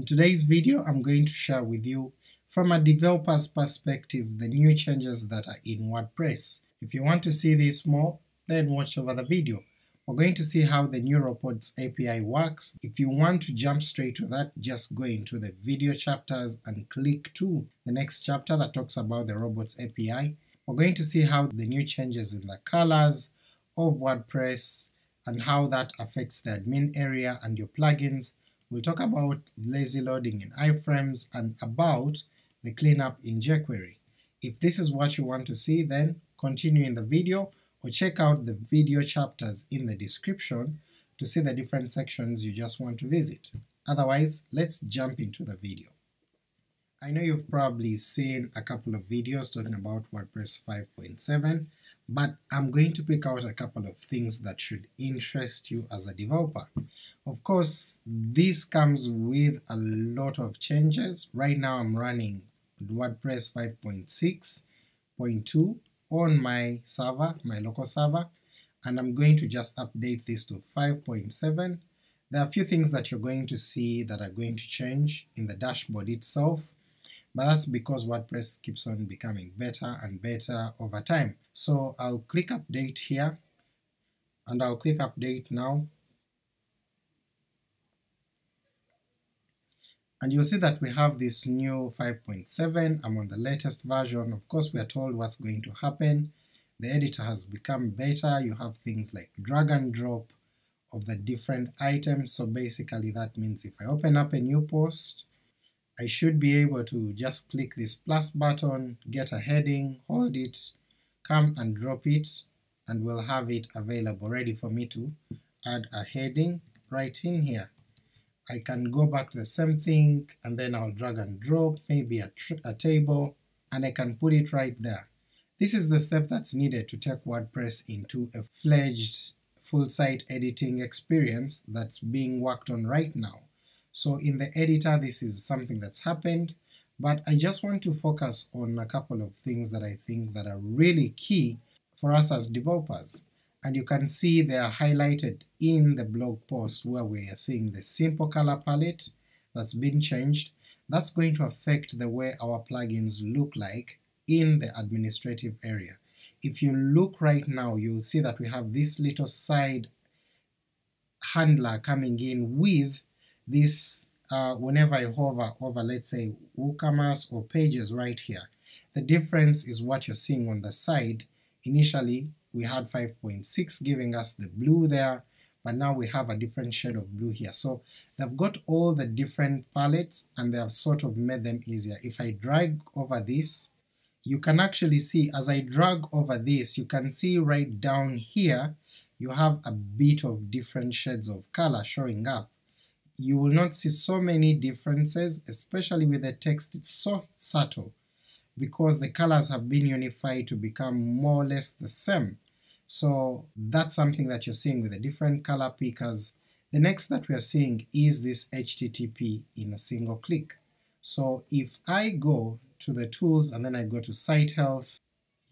In today's video I'm going to share with you from a developer's perspective the new changes that are in WordPress. If you want to see this more, then watch over the video. We're going to see how the new robots API works. If you want to jump straight to that, just go into the video chapters and click to the next chapter that talks about the robots API. We're going to see how the new changes in the colors of WordPress and how that affects the admin area and your plugins. We'll talk about lazy loading in iframes and about the cleanup in jQuery. If this is what you want to see then continue in the video or check out the video chapters in the description to see the different sections you just want to visit. Otherwise, let's jump into the video. I know you've probably seen a couple of videos talking about WordPress 5.7, but I'm going to pick out a couple of things that should interest you as a developer. Of course, this comes with a lot of changes. Right now I'm running WordPress 5.6.2 on my server, my local server, and I'm going to just update this to 5.7. There are a few things that you're going to see that are going to change in the dashboard itself, but that's because WordPress keeps on becoming better and better over time. So I'll click update here, and I'll click update now, and you'll see that we have this new 5.7, I'm on the latest version, of course we are told what's going to happen, the editor has become better, you have things like drag and drop of the different items, so basically that means if I open up a new post, I should be able to just click this plus button, get a heading, hold it, come and drop it, and we'll have it available ready for me to add a heading right in here. I can go back to the same thing and then I'll drag and drop maybe a, a table and I can put it right there. This is the step that's needed to take WordPress into a fledged full site editing experience that's being worked on right now. So in the editor this is something that's happened, but I just want to focus on a couple of things that I think that are really key for us as developers and you can see they are highlighted in the blog post where we are seeing the simple color palette that's been changed. That's going to affect the way our plugins look like in the administrative area. If you look right now, you'll see that we have this little side handler coming in with this uh, whenever I hover over let's say WooCommerce or pages right here. The difference is what you're seeing on the side. Initially we had 5.6 giving us the blue there, but now we have a different shade of blue here. So they've got all the different palettes and they have sort of made them easier. If I drag over this, you can actually see as I drag over this, you can see right down here you have a bit of different shades of color showing up. You will not see so many differences, especially with the text, it's so subtle because the colors have been unified to become more or less the same. So that's something that you're seeing with the different color pickers. The next that we are seeing is this HTTP in a single click. So if I go to the tools and then I go to site health,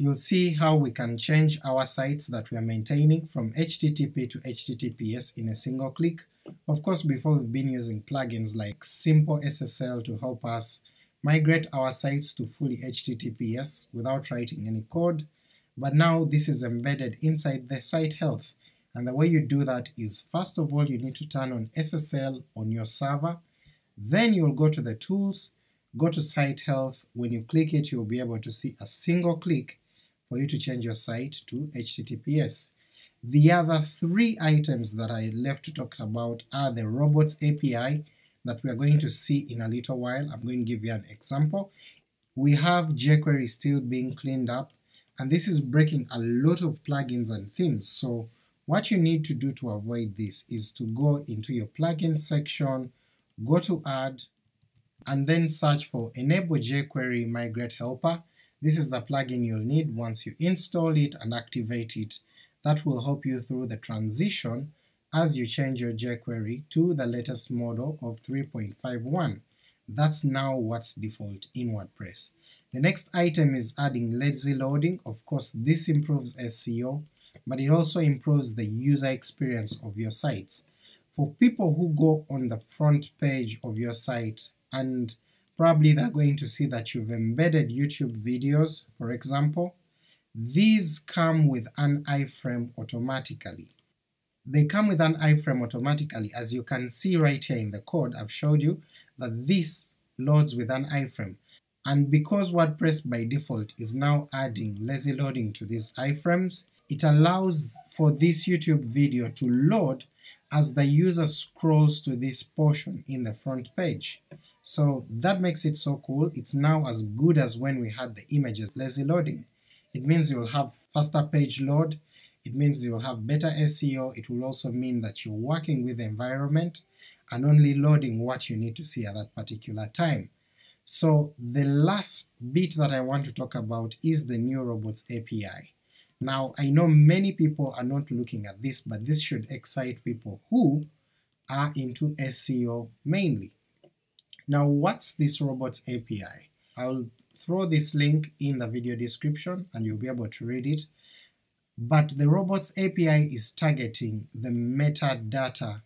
you'll see how we can change our sites that we are maintaining from HTTP to HTTPS in a single click. Of course before we've been using plugins like Simple SSL to help us migrate our sites to fully HTTPS without writing any code, but now this is embedded inside the site health, and the way you do that is first of all you need to turn on SSL on your server, then you'll go to the tools, go to site health, when you click it you'll be able to see a single click for you to change your site to HTTPS. The other three items that I left to talk about are the robots API, that we are going to see in a little while. I'm going to give you an example. We have jQuery still being cleaned up, and this is breaking a lot of plugins and themes, so what you need to do to avoid this is to go into your plugin section, go to add, and then search for enable jQuery migrate helper. This is the plugin you'll need once you install it and activate it. That will help you through the transition as you change your jQuery to the latest model of 3.51. That's now what's default in WordPress. The next item is adding lazy loading. Of course this improves SEO, but it also improves the user experience of your sites. for people who go on the front page of your site and probably they're going to see that you've embedded YouTube videos, for example, these come with an iframe automatically. They come with an iframe automatically, as you can see right here in the code I've showed you that this loads with an iframe, and because WordPress by default is now adding lazy loading to these iframes, it allows for this YouTube video to load as the user scrolls to this portion in the front page. So that makes it so cool, it's now as good as when we had the images lazy loading. It means you'll have faster page load, it means you'll have better SEO, it will also mean that you're working with the environment and only loading what you need to see at that particular time. So the last bit that I want to talk about is the new robots API. Now I know many people are not looking at this, but this should excite people who are into SEO mainly. Now what's this robots API? I'll throw this link in the video description and you'll be able to read it, but the robots API is targeting the metadata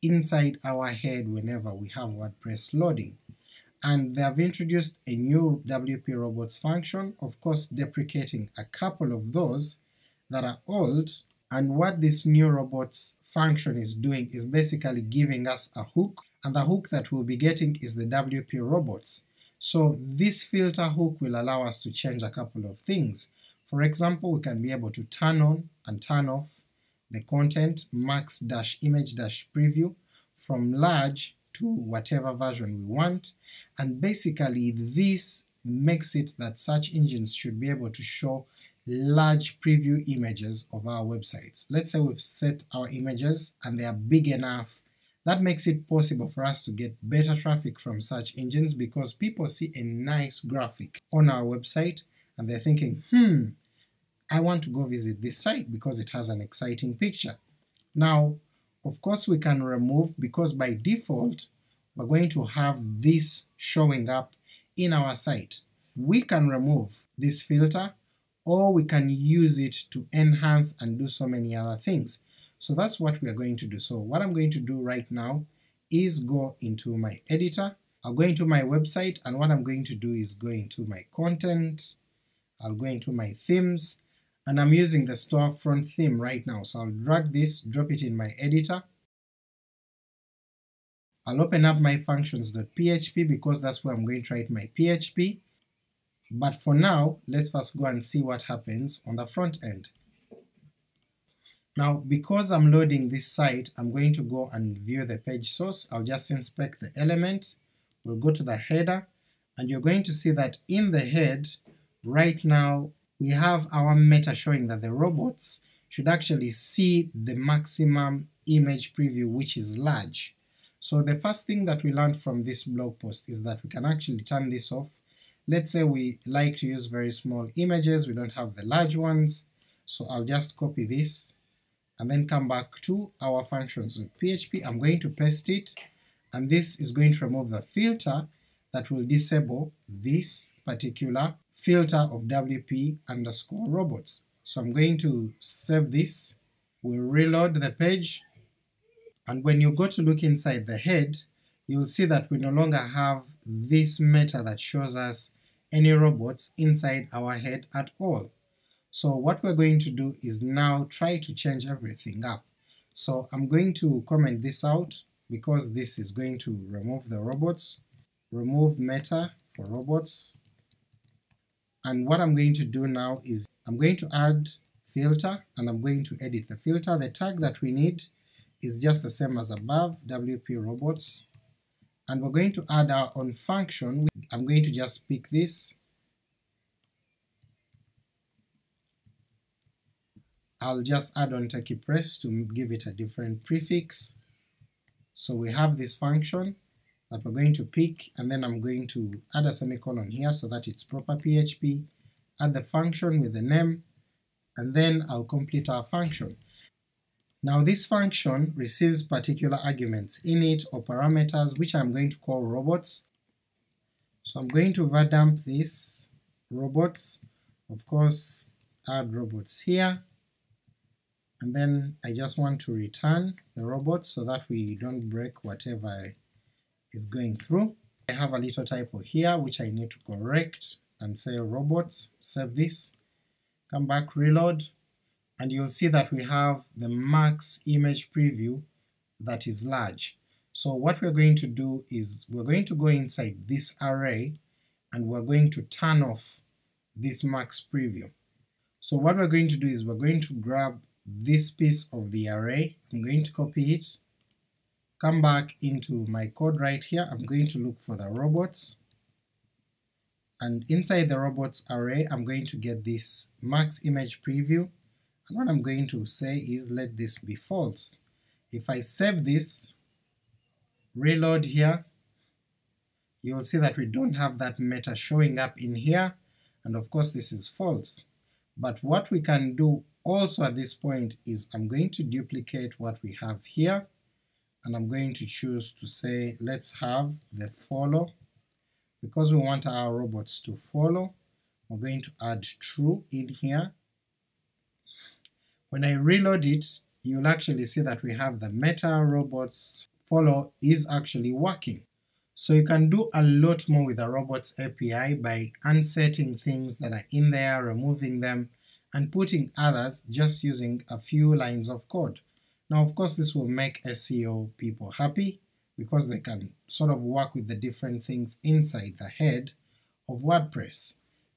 inside our head whenever we have WordPress loading. And they have introduced a new WP robots function, of course deprecating a couple of those that are old, and what this new robots function is doing is basically giving us a hook, and the hook that we'll be getting is the WP robots. So this filter hook will allow us to change a couple of things. For example, we can be able to turn on and turn off the content max-image-preview from large to whatever version we want, and basically this makes it that search engines should be able to show large preview images of our websites. Let's say we've set our images and they are big enough, that makes it possible for us to get better traffic from search engines because people see a nice graphic on our website and they're thinking, hmm, I want to go visit this site because it has an exciting picture. Now of course we can remove, because by default we're going to have this showing up in our site. We can remove this filter or we can use it to enhance and do so many other things. So that's what we are going to do. So what I'm going to do right now is go into my editor, I'll go into my website and what I'm going to do is go into my content, I'll go into my themes, and I'm using the storefront theme right now, so I'll drag this, drop it in my editor, I'll open up my functions.php because that's where I'm going to write my PHP, but for now let's first go and see what happens on the front end. Now because I'm loading this site, I'm going to go and view the page source, I'll just inspect the element, we'll go to the header, and you're going to see that in the head, right now we have our meta showing that the robots should actually see the maximum image preview which is large. So the first thing that we learned from this blog post is that we can actually turn this off. Let's say we like to use very small images, we don't have the large ones, so I'll just copy this and then come back to our functions with PHP, I'm going to paste it, and this is going to remove the filter that will disable this particular filter of wp underscore robots. So I'm going to save this, we'll reload the page, and when you go to look inside the head, you'll see that we no longer have this meta that shows us any robots inside our head at all. So what we're going to do is now try to change everything up. So I'm going to comment this out because this is going to remove the robots, remove meta for robots, and what I'm going to do now is I'm going to add filter and I'm going to edit the filter. The tag that we need is just the same as above, WP robots, and we're going to add our own function. I'm going to just pick this, I'll just add on TechiePress to give it a different prefix. So we have this function, that we're going to pick, and then I'm going to add a semicolon here so that it's proper PHP, add the function with the name, and then I'll complete our function. Now this function receives particular arguments in it or parameters which I'm going to call robots. So I'm going to dump this robots, of course add robots here, and then I just want to return the robot so that we don't break whatever is going through. I have a little typo here which I need to correct and say robots, save this, come back, reload, and you'll see that we have the max image preview that is large. So what we're going to do is we're going to go inside this array and we're going to turn off this max preview. So what we're going to do is we're going to grab this piece of the array, I'm going to copy it, come back into my code right here, I'm going to look for the robots, and inside the robots array I'm going to get this max image preview, and what I'm going to say is let this be false. If I save this, reload here, you will see that we don't have that meta showing up in here, and of course this is false. But what we can do also at this point is I'm going to duplicate what we have here, and I'm going to choose to say let's have the follow. Because we want our robots to follow, we're going to add true in here. When I reload it, you'll actually see that we have the meta robots follow is actually working. So you can do a lot more with the robots API by unsetting things that are in there, removing them, and putting others just using a few lines of code. Now of course this will make SEO people happy, because they can sort of work with the different things inside the head of WordPress.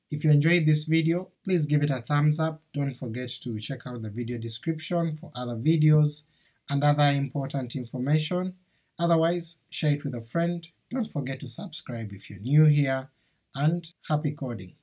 If you enjoyed this video, please give it a thumbs up, don't forget to check out the video description for other videos and other important information. Otherwise, share it with a friend, don't forget to subscribe if you're new here, and happy coding!